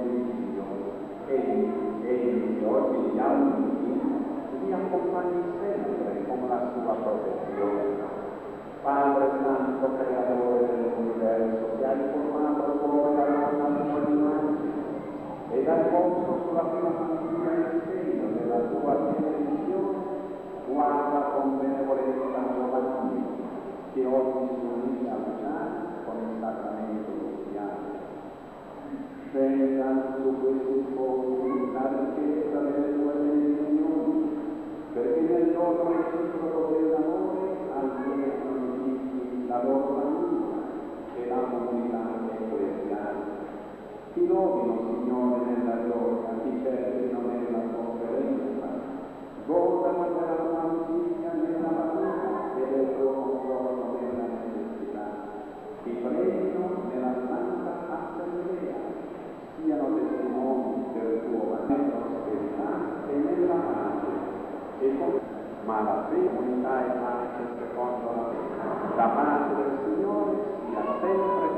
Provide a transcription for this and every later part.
di Dio e, e che oggi gli altri vi accompagni sempre con la sua protezione. Padre Santo, Creatore dell'universo, che hai formato l'uomo dalla tua immagine ed hai posto sulla prima famiglia il segno della tua benedizione, Ma la unità e pace secondo la la pace del Signore sia sempre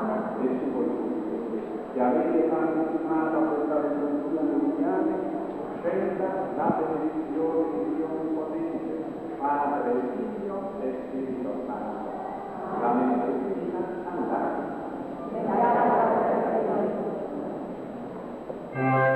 e del suo giudizio che avete transformato questa rivoluzione mondiale scelta la benedizione di Dio Potente, Padre, Figlio e Spirito Santo. La medicina andata. Thank you.